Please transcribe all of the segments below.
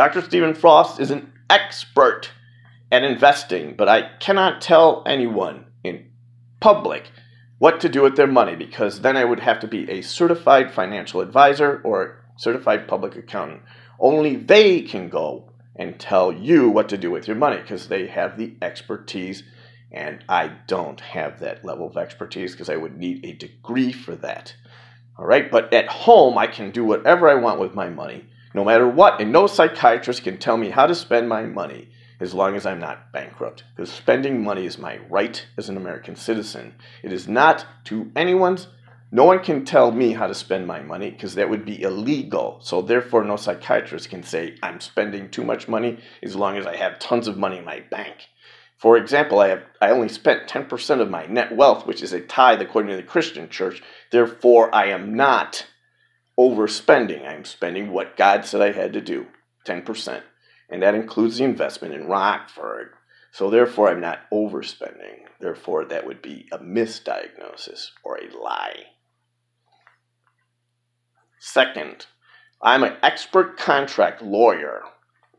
Dr. Stephen Frost is an expert at investing, but I cannot tell anyone in public what to do with their money because then I would have to be a certified financial advisor or certified public accountant. Only they can go and tell you what to do with your money because they have the expertise and I don't have that level of expertise because I would need a degree for that. All right, but at home I can do whatever I want with my money no matter what, and no psychiatrist can tell me how to spend my money as long as I'm not bankrupt. Because spending money is my right as an American citizen. It is not to anyone's, no one can tell me how to spend my money because that would be illegal. So, therefore, no psychiatrist can say I'm spending too much money as long as I have tons of money in my bank. For example, I have I only spent 10% of my net wealth, which is a tithe according to the Christian church. Therefore, I am not overspending. I'm spending what God said I had to do, 10%. And that includes the investment in Rockford. So therefore, I'm not overspending. Therefore, that would be a misdiagnosis or a lie. Second, I'm an expert contract lawyer.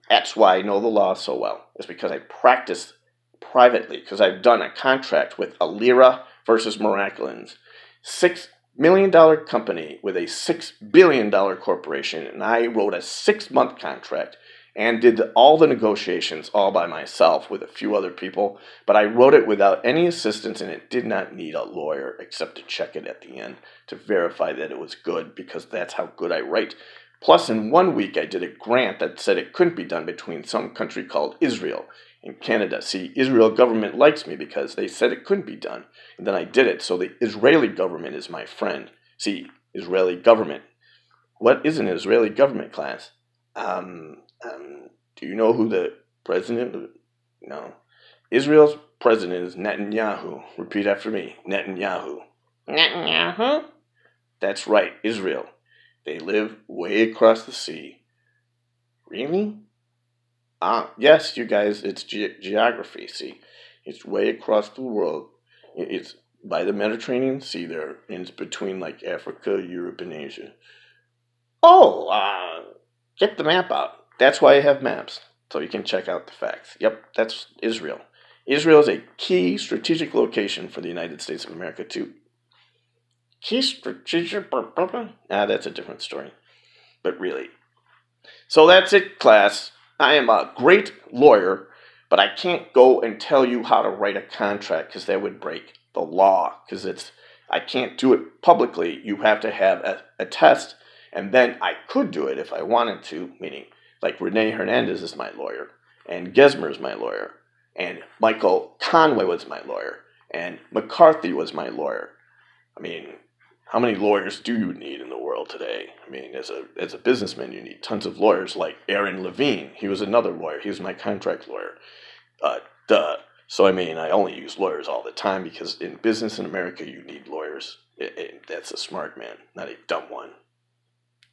That's why I know the law so well. It's because I practice privately, because I've done a contract with Alira versus Miraculins. Six million dollar company with a six billion dollar corporation, and I wrote a six month contract and did all the negotiations all by myself with a few other people. But I wrote it without any assistance, and it did not need a lawyer except to check it at the end to verify that it was good because that's how good I write. Plus, in one week, I did a grant that said it couldn't be done between some country called Israel in Canada. See, Israel government likes me because they said it couldn't be done. And then I did it. So the Israeli government is my friend. See, Israeli government. What is an Israeli government class? Um, um, do you know who the president? No. Israel's president is Netanyahu. Repeat after me. Netanyahu. Netanyahu? That's right, Israel. They live way across the sea. Really? Ah, yes, you guys, it's ge- geography. See, it's way across the world. It's by the Mediterranean Sea there, and it's between like Africa, Europe, and Asia. Oh, uh, get the map out. That's why I have maps, so you can check out the facts. Yep, that's Israel. Israel is a key strategic location for the United States of America, too. Key strategic. Ah, that's a different story. But really. So that's it, class. I am a great lawyer, but I can't go and tell you how to write a contract because that would break the law. Because it's I can't do it publicly. You have to have a, a test, and then I could do it if I wanted to. Meaning, like Rene Hernandez is my lawyer, and Gesmer is my lawyer, and Michael Conway was my lawyer, and McCarthy was my lawyer. I mean, how many lawyers do you need in the world today? I mean, as a as a businessman, you need tons of lawyers. Like Aaron Levine, he was another lawyer. He was my contract lawyer. Uh, duh. So I mean, I only use lawyers all the time because in business in America, you need lawyers. It, it, that's a smart man, not a dumb one.